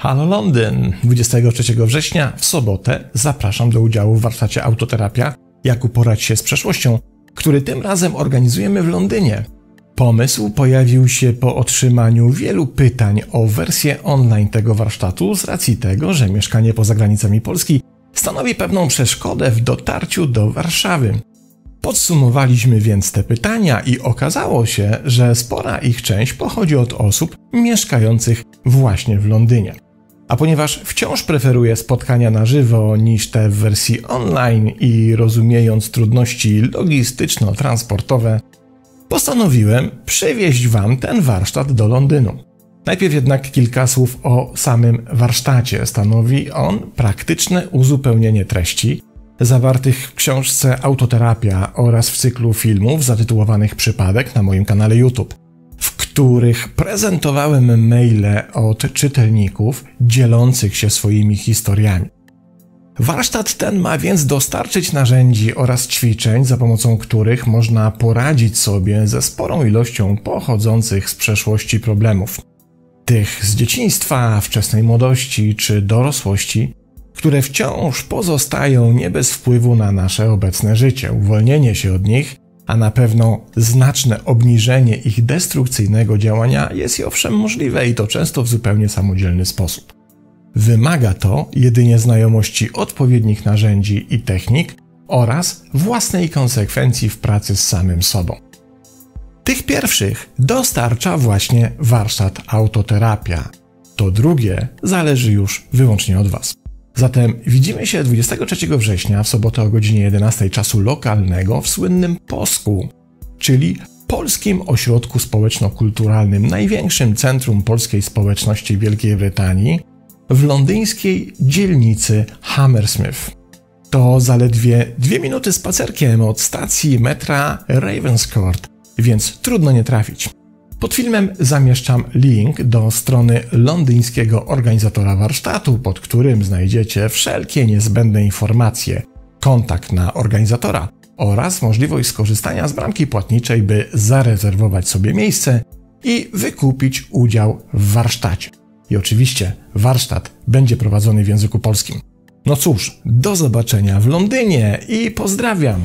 Halo Londyn! 23 września w sobotę zapraszam do udziału w warsztacie Autoterapia Jak uporać się z przeszłością, który tym razem organizujemy w Londynie. Pomysł pojawił się po otrzymaniu wielu pytań o wersję online tego warsztatu z racji tego, że mieszkanie poza granicami Polski stanowi pewną przeszkodę w dotarciu do Warszawy. Podsumowaliśmy więc te pytania i okazało się, że spora ich część pochodzi od osób mieszkających właśnie w Londynie. A ponieważ wciąż preferuję spotkania na żywo niż te w wersji online i rozumiejąc trudności logistyczno-transportowe, postanowiłem przywieźć Wam ten warsztat do Londynu. Najpierw jednak kilka słów o samym warsztacie. Stanowi on praktyczne uzupełnienie treści zawartych w książce Autoterapia oraz w cyklu filmów zatytułowanych Przypadek na moim kanale YouTube których prezentowałem maile od czytelników dzielących się swoimi historiami. Warsztat ten ma więc dostarczyć narzędzi oraz ćwiczeń, za pomocą których można poradzić sobie ze sporą ilością pochodzących z przeszłości problemów. Tych z dzieciństwa, wczesnej młodości czy dorosłości, które wciąż pozostają nie bez wpływu na nasze obecne życie. Uwolnienie się od nich a na pewno znaczne obniżenie ich destrukcyjnego działania jest i owszem możliwe i to często w zupełnie samodzielny sposób. Wymaga to jedynie znajomości odpowiednich narzędzi i technik oraz własnej konsekwencji w pracy z samym sobą. Tych pierwszych dostarcza właśnie warsztat autoterapia. To drugie zależy już wyłącznie od Was. Zatem widzimy się 23 września w sobotę o godzinie 11 czasu lokalnego w słynnym Posku, czyli Polskim Ośrodku Społeczno-Kulturalnym, największym centrum polskiej społeczności Wielkiej Brytanii, w londyńskiej dzielnicy Hammersmith. To zaledwie dwie minuty spacerkiem od stacji metra Ravenscourt, więc trudno nie trafić. Pod filmem zamieszczam link do strony londyńskiego organizatora warsztatu, pod którym znajdziecie wszelkie niezbędne informacje, kontakt na organizatora oraz możliwość skorzystania z bramki płatniczej, by zarezerwować sobie miejsce i wykupić udział w warsztacie. I oczywiście warsztat będzie prowadzony w języku polskim. No cóż, do zobaczenia w Londynie i pozdrawiam!